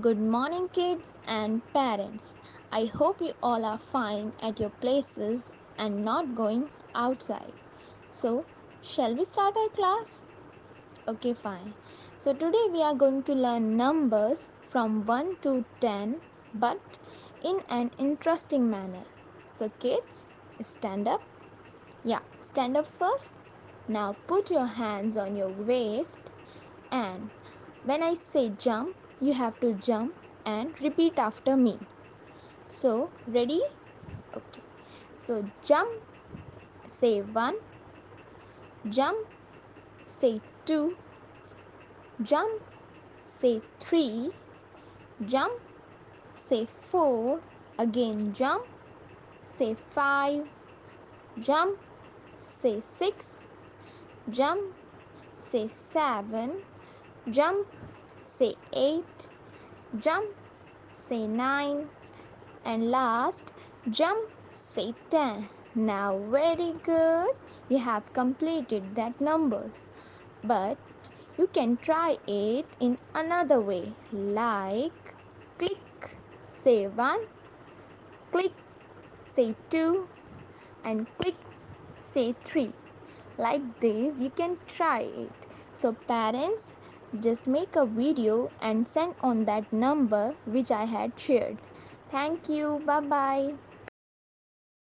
Good morning, kids and parents. I hope you all are fine at your places and not going outside. So, shall we start our class? Okay, fine. So, today we are going to learn numbers from 1 to 10 but in an interesting manner. So, kids, stand up. Yeah, stand up first. Now, put your hands on your waist and when I say jump, you have to jump and repeat after me. So, ready? Okay. So, jump, say 1, jump, say 2, jump, say 3, jump, say 4, again jump, say 5, jump, say 6, jump, say 7, jump, say 8, jump, say 9, and last jump say 10 now very good. You have completed that numbers. But you can try it in another way like click say 1 click say 2 and click say 3 like this you can try it. So parents just make a video and send on that number which i had shared Thank you. Bye bye.